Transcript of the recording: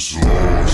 soul.